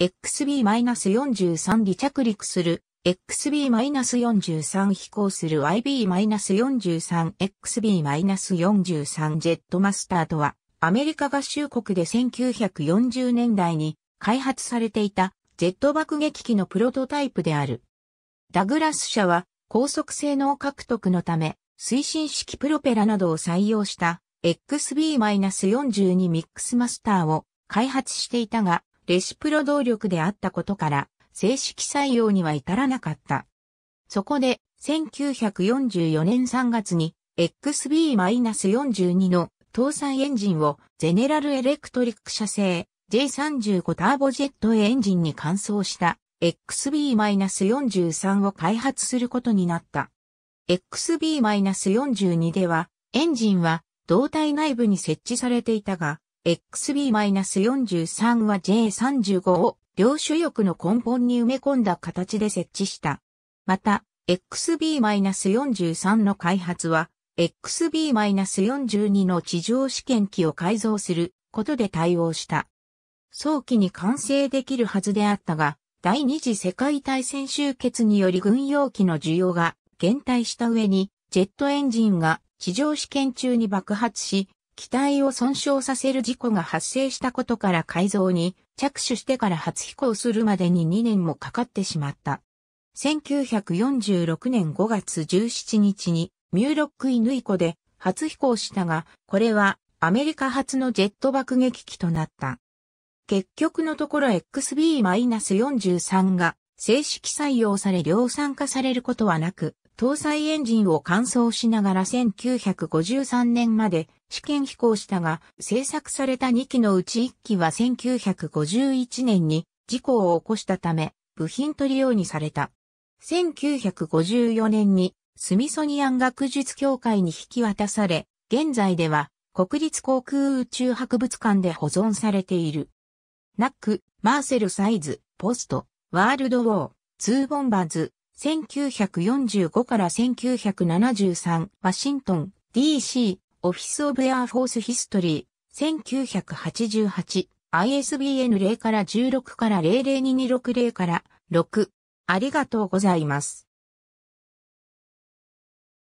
XB-43 離着陸する XB-43 飛行する YB-43 XB-43 ジェットマスターとはアメリカ合衆国で1940年代に開発されていたジェット爆撃機のプロトタイプである。ダグラス社は高速性能獲得のため推進式プロペラなどを採用した XB-42 ミックスマスターを開発していたが、レシプロ動力であったことから正式採用には至らなかった。そこで、1944年3月に XB-42 の搭載エンジンをゼネラルエレクトリック社製 J35 ターボジェットエンジンに換装した XB-43 を開発することになった。XB-42 ではエンジンは胴体内部に設置されていたが、XB-43 は J35 を両主翼の根本に埋め込んだ形で設置した。また、XB-43 の開発は、XB-42 の地上試験機を改造することで対応した。早期に完成できるはずであったが、第二次世界大戦終結により軍用機の需要が減退した上に、ジェットエンジンが地上試験中に爆発し、機体を損傷させる事故が発生したことから改造に着手してから初飛行するまでに2年もかかってしまった。1946年5月17日にミューロックイヌイコで初飛行したが、これはアメリカ初のジェット爆撃機となった。結局のところ XB-43 が正式採用され量産化されることはなく、搭載エンジンを乾燥しながら1953年まで試験飛行したが、製作された2機のうち1機は1951年に事故を起こしたため、部品取り用にされた。1954年にスミソニアン学術協会に引き渡され、現在では国立航空宇宙博物館で保存されている。 Knaack、Marcelle Size、Post、World War、Two Bombers、1945から1973、 Washington、DC、Office of Air Force History、1988、ISBN 0から16から00226 0から6。ありがとうございます。